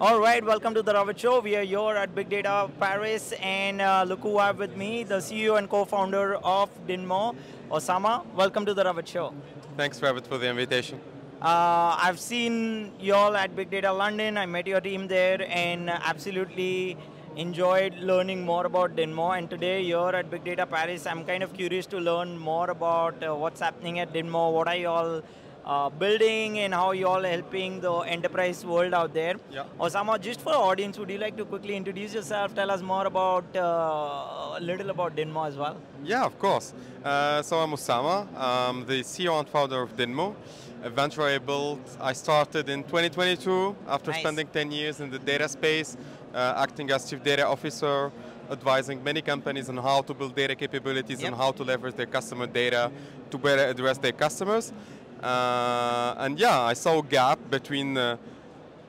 All right, welcome to the Ravit Show. We are here at Big Data Paris, and uh, look who I have with me, the CEO and co-founder of Dinmo, Oussama. Welcome to the Ravit Show. Thanks, Ravit, for the invitation. Uh, I've seen you all at Big Data London. I met your team there, and absolutely enjoyed learning more about Dinmo. And today, here at Big Data Paris, I'm kind of curious to learn more about uh, what's happening at Dinmo. What are you all uh, building and how you all are helping the enterprise world out there. Yeah. Oussama, just for audience, would you like to quickly introduce yourself, tell us more about, uh, a little about Dinmo as well? Yeah, of course. Uh, so I'm Oussama, I'm the CEO and founder of Dinmo, a venture I built. I started in 2022 after Nice. spending 10 years in the data space, uh, acting as chief data officer, advising many companies on how to build data capabilities Yep. and how to leverage their customer data to better address their customers. Uh, and yeah, I saw a gap between uh,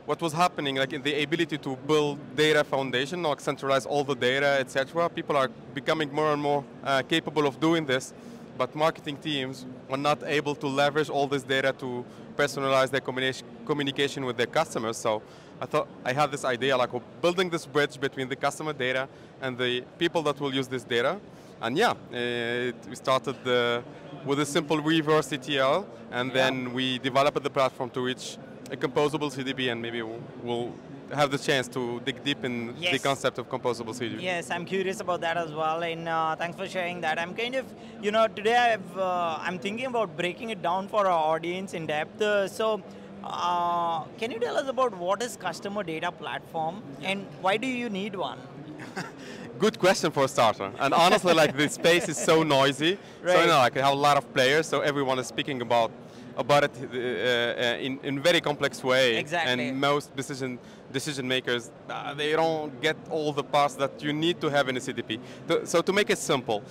what was happening, like in the ability to build data foundation, like centralize all the data, etc. People are becoming more and more uh, capable of doing this, but marketing teams are not able to leverage all this data to personalize their communication with their customers. So I thought I had this idea, like building this bridge between the customer data and the people that will use this data. And yeah, it, we started the, with a simple reverse ETL, and Yeah. then we developed the platform to reach a composable CDP, and maybe we'll, we'll have the chance to dig deep in the concept of composable CDP. Yes, I'm curious about that as well, and uh, thanks for sharing that. I'm kind of, you know, today I've, uh, I'm thinking about breaking it down for our audience in depth. Uh, so, uh, can you tell us about what is customer data platform and why do you need one? Good question for a starter. And honestly, like the space is so noisy. So Right. you know, like I have a lot of players, so everyone is speaking about about it uh, uh, in in very complex way. Exactly. And most decision decision makers uh, they don't get all the parts that you need to have in a CDP. So to make it simple,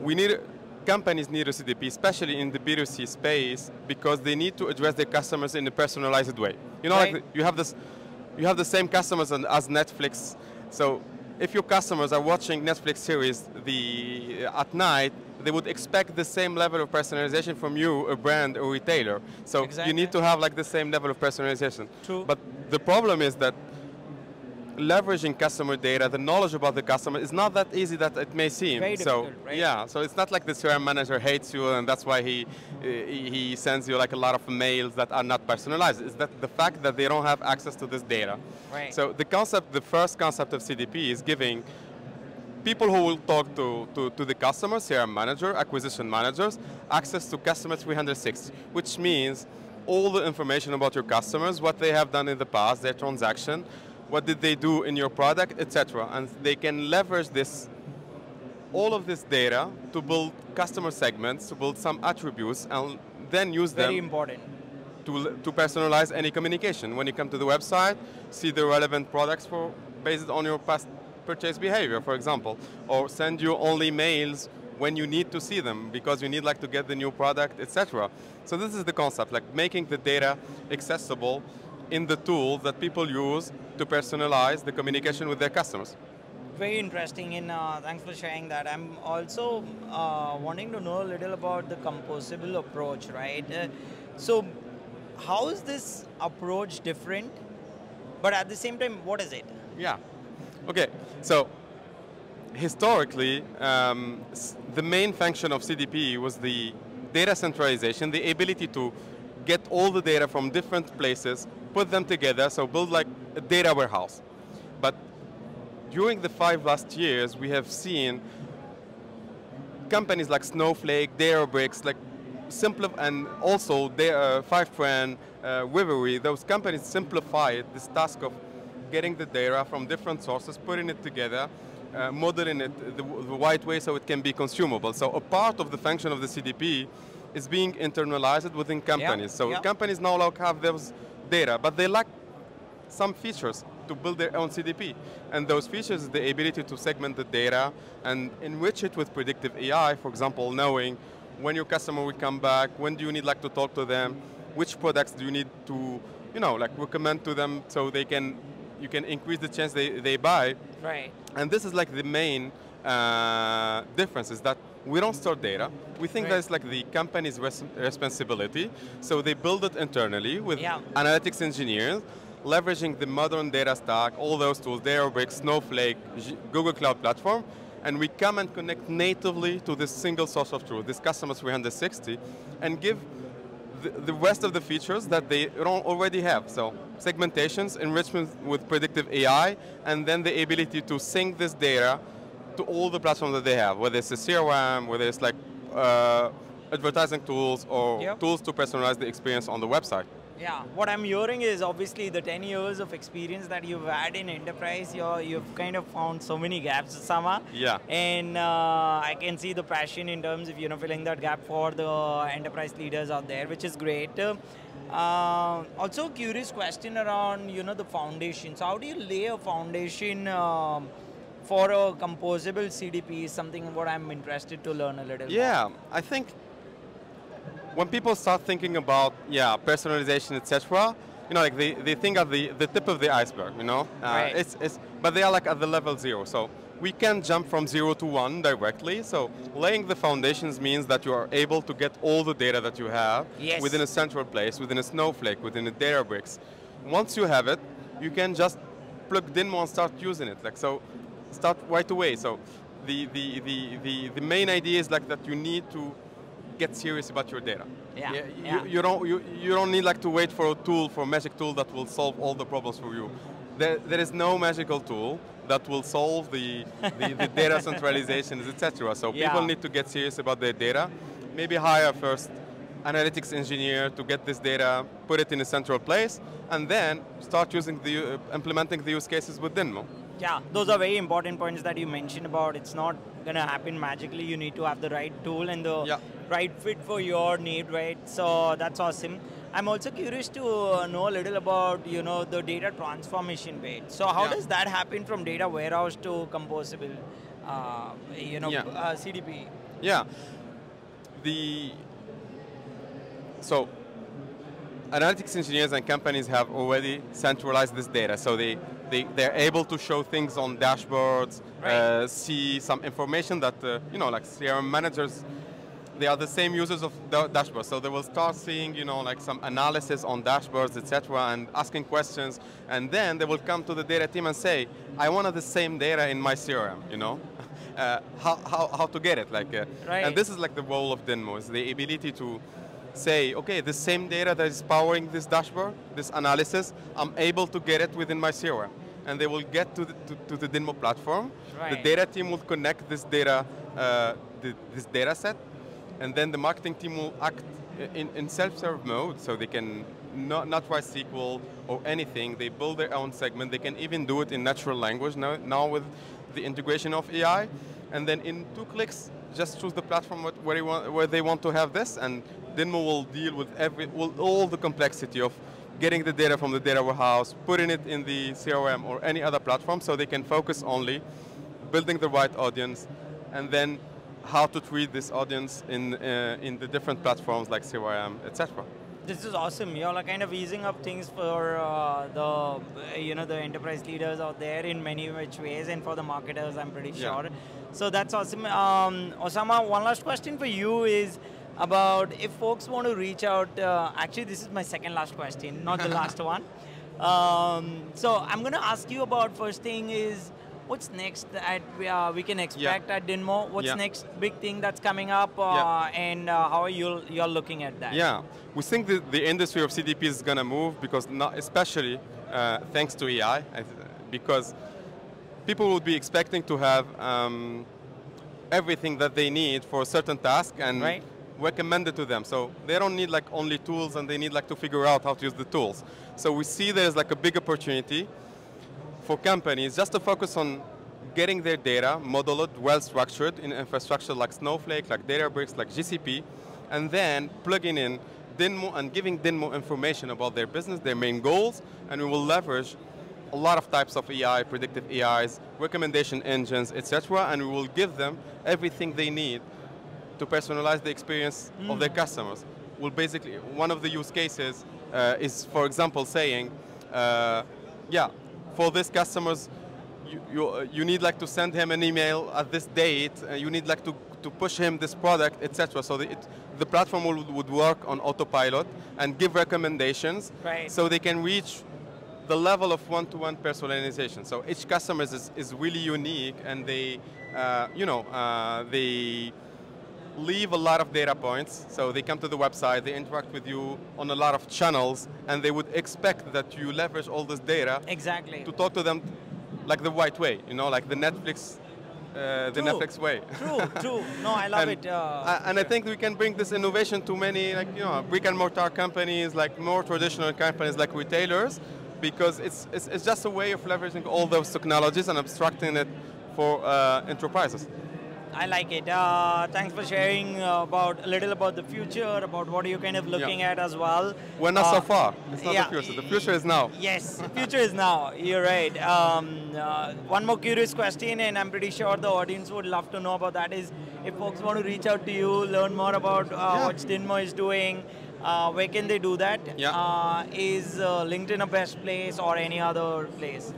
we need companies need a CDP, especially in the B2C space, because they need to address their customers in a personalized way. You know, Right. like you have this, you have the same customers as Netflix. So if your customers are watching Netflix series the uh, at night, they would expect the same level of personalization from you, a brand or retailer. So you need to have like the same level of personalization. True. But the problem is that leveraging customer data, the knowledge about the customer is not that easy that it may seem. Very so right? yeah, so it's not like the CRM manager hates you and that's why he he sends you like a lot of mails that are not personalized. Is that the fact that they don't have access to this data. Right. So the concept, the first concept of CDP is giving people who will talk to, to, to the customer, CRM manager, acquisition managers, access to customer 360, which means all the information about your customers, what they have done in the past, their transaction, what did they do in your product, etc. And they can leverage this, all of this data to build customer segments, to build some attributes, and then use them Very important. to, to personalize any communication. When you come to the website, see the relevant products for based on your past purchase behavior, for example, or send you only mails when you need to see them because you need like to get the new product, etc. So this is the concept, like making the data accessible in the tools that people use to personalize the communication with their customers. Very interesting, and uh, thanks for sharing that. I'm also uh, wanting to know a little about the composable approach, right? Uh, so, how is this approach different? But at the same time, what is it? Yeah. Okay. So historically, um, the main function of CDP was the data centralization, the ability to get all the data from different places, put them together, so build like a data warehouse. But during the five last years, we have seen companies like Snowflake, Databricks, like simplify, and also the, uh, Fivetran, uh, Wivery, those companies simplified this task of getting the data from different sources, putting it together, uh, modeling it the, the right way so it can be consumable. So a part of the function of the CDP is being internalized within companies. so yeah. companies now like have those data, but they lack some features to build their own CDP. And those features the ability to segment the data and enrich it with predictive AI, for example, knowing when your customer will come back, when do you need like to talk to them, which products do you need to, you know, like recommend to them so they can, you can increase the chance they, they buy. Right. And this is like the main uh, difference is that we don't store data. We think Right. that's like the company's res- responsibility. So they build it internally with Yeah. analytics engineers. leveraging the modern data stack, all those tools, Databricks, Snowflake, Google Cloud Platform, and we come and connect natively to this single source of truth, this customer 360, and give the, the rest of the features that they don't already have. So segmentations, enrichment with predictive AI, and then the ability to sync this data to all the platforms that they have, whether it's a CRM, whether it's like uh, advertising tools or Yep. tools to personalize the experience on the website. Yeah, what I'm hearing is obviously the 10 years of experience that you've had in enterprise, you're, you've kind of found so many gaps, Sama. Yeah. And uh, I can see the passion in terms of you know filling that gap for the enterprise leaders out there, which is great. Uh, also, curious question around you know the foundations. How do you lay a foundation um, for a composable CDP? Is something what I'm interested to learn a little. more. Yeah, I think when people start thinking about yeah personalization, etc., you know, like they, they think of the, the tip of the iceberg, you know. Uh, Right. It's it's but they are like at the level zero, so we can jump from zero to one directly. So laying the foundations means that you are able to get all the data that you have Yes. within a central place, within a Snowflake, within a Databricks. Once you have it, you can just plug DinMo and start using it. Like so, start right away. So the the, the, the, the main idea is like that you need to get serious about your data. Yeah, You, yeah. you don't you, you don't need like to wait for a tool for a magic tool that will solve all the problems for you. There, there is no magical tool that will solve the, the, the data centralizations, etc. So Yeah. people need to get serious about their data. Maybe hire first analytics engineer to get this data, put it in a central place, and then start using the uh, implementing the use cases with DinMo. Yeah, those are very important points that you mentioned about. It's not gonna happen magically. You need to have the right tool and the Yeah. right fit for your need, right? So that's awesome. I'm also curious to uh, know a little about you know the data transformation bit. So how Yeah. does that happen from data warehouse to composable, uh, you know, Yeah. uh, CDP? Yeah. The so analytics engineers and companies have already centralized this data, so they, they they're able to show things on dashboards, Right. uh, see some information that uh, you know, like CRM managers. They are the same users of the dashboards, so they will start seeing, you know, like some analysis on dashboards, etc., and asking questions, and then they will come to the data team and say, "I wanted the same data in my CRM," you know, uh, how, how, how to get it, like, uh, Right. and this is like the role of DinMo, is the ability to say, okay, the same data that is powering this dashboard, this analysis, I'm able to get it within my CRM. And they will get to the, to, to the DinMo platform. Right. The data team will connect this data, uh, the, this data set, and then the marketing team will act in, in self-serve mode, so they can not, not write SQL or anything. They build their own segment. They can even do it in natural language now, now with the integration of AI. And then in two clicks, just choose the platform where, you want, where they want to have this, and DinMo will deal with every, will, all the complexity of getting the data from the data warehouse, putting it in the CRM or any other platform, so they can focus only building the right audience, and then how to treat this audience in uh, in the different platforms like CRM, etc. This is awesome. You're like kind of easing up things for uh, the you know the enterprise leaders out there in many which ways, and for the marketers, I'm pretty Yeah. sure. So that's awesome. Um, Oussama, one last question for you is about if folks want to reach out. Uh, actually, this is my second last question, not the last one. Um, so I'm going to ask you about first thing is what's next that we, uh, we can expect at Dinmo? What's Yeah. next big thing that's coming up, uh, Yeah. and uh, how are you you're looking at that? Yeah, we think the, the industry of CDP is going to move because not, especially uh, thanks to AI, because people would be expecting to have um, everything that they need for a certain task and Right. Recommended to them. So they don't need like only tools and they need like to figure out how to use the tools. So we see there's like a big opportunity for companies just to focus on getting their data modeled, well structured in infrastructure like Snowflake, like Databricks, like GCP, and then plugging in DinMo and giving Dinmo information about their business, their main goals, and we will leverage a lot of types of AI, predictive AIs, recommendation engines, etc., and we will give them everything they need to personalize the experience of their customers. Well, basically, one of the use cases uh, is, for example, saying, uh, yeah, for this customers, you, you, you need like to send him an email at this date, you need like to, to push him this product, etc. So the, it, the platform will, would work on autopilot and give recommendations Right. so they can reach the level of one-to-one personalization. So each customer is, is really unique, and they, uh, you know, uh, they leave a lot of data points. So they come to the website, they interact with you on a lot of channels, and they would expect that you leverage all this data Exactly. to talk to them like the white way, you know, like the Netflix, uh, the Netflix way. True, true. No, I love and, it. Uh, I- and I think we can bring this innovation to many, like you know, brick and mortar companies, like more traditional companies, like retailers, because it's it's, it's just a way of leveraging all those technologies and abstracting it for uh, enterprises. I like it. Uh, thanks for sharing uh, about a little about the future, about what you're kind of looking at as well. We're not Uh, so far. It's not yeah. the future. The future is now. Yes, the future is now. You're right. Um, uh, one more curious question, and I'm pretty sure the audience would love to know about that. Is if folks want to reach out to you, learn more about uh, Yeah. what Stinmo is doing, uh, where can they do that? Yeah. Uh, is uh, LinkedIn a best place or any other place?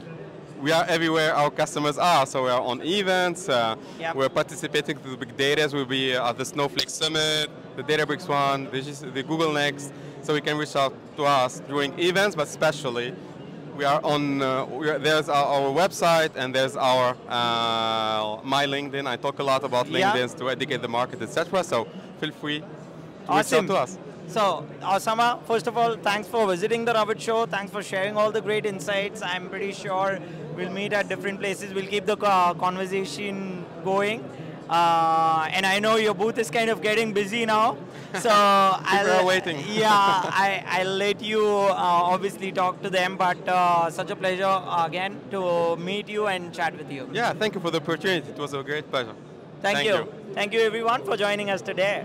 We are everywhere our customers are. So we are on events. Uh, Yep. We're participating to the big data. We'll be at the Snowflake Summit, the Databricks one, the, the Google Next. So we can reach out to us during events, but especially we are on. Uh, we are, there's our, our website and there's our uh, my LinkedIn. I talk a lot about. LinkedIn to educate the market, etc. So feel free to Awesome. reach out to us. So, Oussama, first of all, thanks for visiting the Ravit Show. Thanks for sharing all the great insights. I'm pretty sure we'll meet at different places. We'll keep the uh, conversation going. Uh, and I know your booth is kind of getting busy now. So I'll, waiting. yeah, I, I'll let you uh, obviously talk to them. But uh, such a pleasure again to meet you and chat with you. Yeah, thank you for the opportunity. It was a great pleasure. Thank, you. Thank you everyone for joining us today.